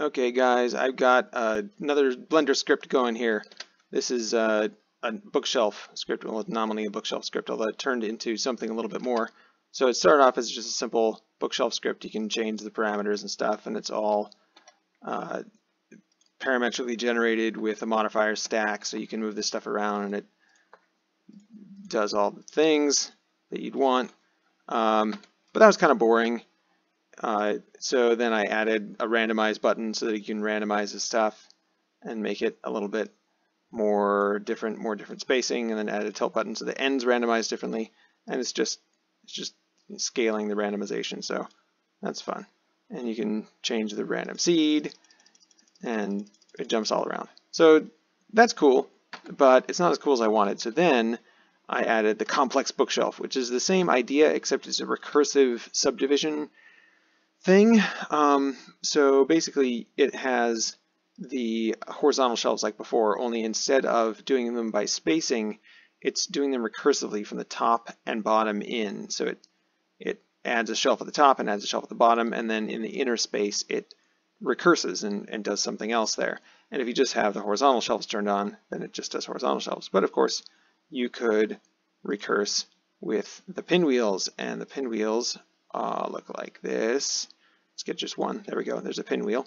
Okay guys, I've got uh, another Blender script going here. This is uh, a bookshelf script, well nominally a bookshelf script, although it turned into something a little bit more. So it started off as just a simple bookshelf script. You can change the parameters and stuff, and it's all uh, parametrically generated with a modifier stack, so you can move this stuff around and it does all the things that you'd want. Um, but that was kind of boring. Uh, so then I added a randomize button so that you can randomize the stuff and make it a little bit more different, more different spacing, and then added a tilt button so the ends randomize differently, and it's just it's just scaling the randomization, so that's fun. And you can change the random seed, and it jumps all around. So that's cool, but it's not as cool as I wanted. So then I added the complex bookshelf, which is the same idea except it's a recursive subdivision thing. Um, so basically it has the horizontal shelves like before, only instead of doing them by spacing, it's doing them recursively from the top and bottom in. So it, it adds a shelf at the top and adds a shelf at the bottom, and then in the inner space it recurses and, and does something else there. And if you just have the horizontal shelves turned on, then it just does horizontal shelves. But of course, you could recurse with the pinwheels, and the pinwheels uh, look like this. Let's get just one. There we go. There's a pinwheel.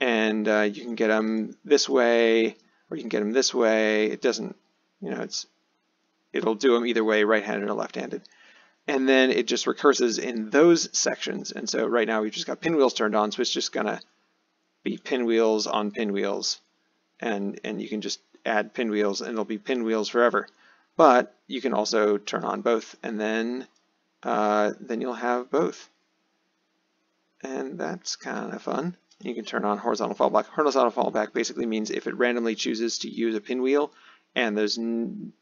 And uh, you can get them this way, or you can get them this way. It doesn't, you know, it's it'll do them either way, right-handed or left-handed. And then it just recurses in those sections. And so right now we've just got pinwheels turned on, so it's just gonna be pinwheels on pinwheels. And, and you can just add pinwheels and it'll be pinwheels forever. But you can also turn on both and then uh, then you'll have both and that's kind of fun. You can turn on horizontal fallback. Horizontal fallback basically means if it randomly chooses to use a pinwheel and there's and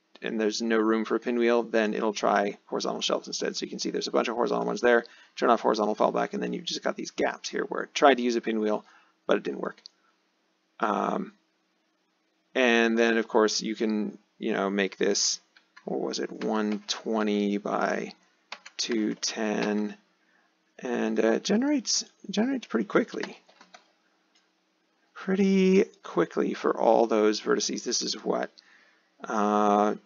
there's no room for a pinwheel, then it'll try horizontal shelves instead. So you can see there's a bunch of horizontal ones there. Turn off horizontal fallback, and then you've just got these gaps here where it tried to use a pinwheel, but it didn't work. Um, and then, of course, you can you know make this, what was it, 120 by 210 and uh, generates generates pretty quickly. Pretty quickly for all those vertices. This is what uh,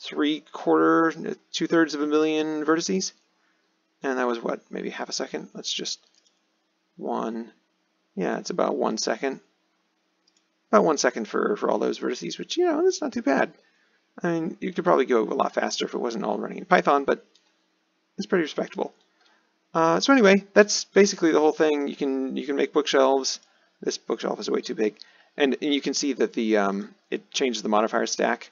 three quarter, two thirds of a million vertices, and that was what maybe half a second. Let's just one. Yeah, it's about one second. About one second for for all those vertices, which you know that's not too bad. I mean, you could probably go a lot faster if it wasn't all running in Python, but it's pretty respectable. Uh, so anyway, that's basically the whole thing. You can you can make bookshelves. This bookshelf is way too big, and, and you can see that the um, it changes the modifier stack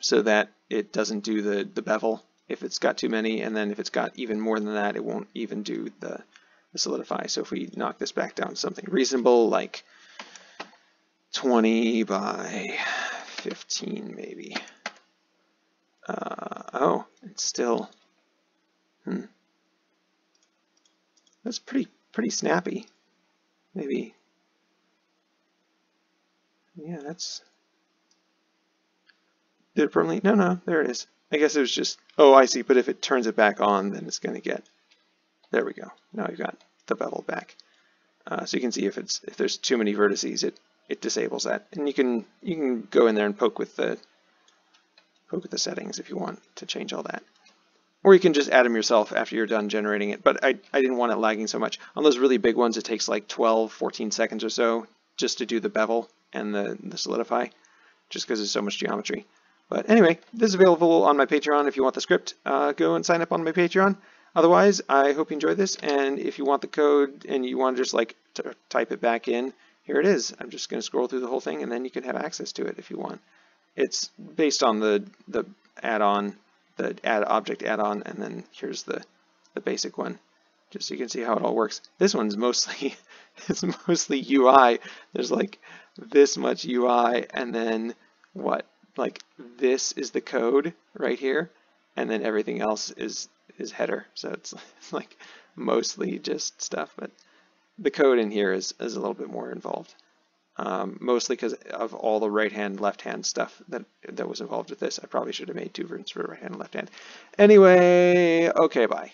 so that it doesn't do the the bevel if it's got too many, and then if it's got even more than that, it won't even do the, the solidify. So if we knock this back down to something reasonable, like 20 by 15 maybe. Uh, oh, it's still, That's pretty pretty snappy. Maybe. Yeah, that's. Did it permanently? No, no, there it is. I guess it was just. Oh, I see. But if it turns it back on, then it's going to get. There we go. Now you've got the bevel back. Uh, so you can see if it's if there's too many vertices, it it disables that. And you can you can go in there and poke with the poke with the settings if you want to change all that. Or you can just add them yourself after you're done generating it. But I, I didn't want it lagging so much. On those really big ones, it takes like 12, 14 seconds or so just to do the bevel and the, the solidify, just because there's so much geometry. But anyway, this is available on my Patreon if you want the script. Uh, go and sign up on my Patreon. Otherwise, I hope you enjoy this, and if you want the code and you want to just like type it back in, here it is. I'm just going to scroll through the whole thing, and then you can have access to it if you want. It's based on the, the add-on the add object add-on, and then here's the, the basic one, just so you can see how it all works. This one's mostly, it's mostly UI. There's like this much UI, and then what? Like this is the code right here, and then everything else is is header. So it's, it's like mostly just stuff, but the code in here is, is a little bit more involved um, mostly because of all the right hand, left hand stuff that that was involved with this. I probably should have made two versions for right hand and left hand. Anyway, okay, bye.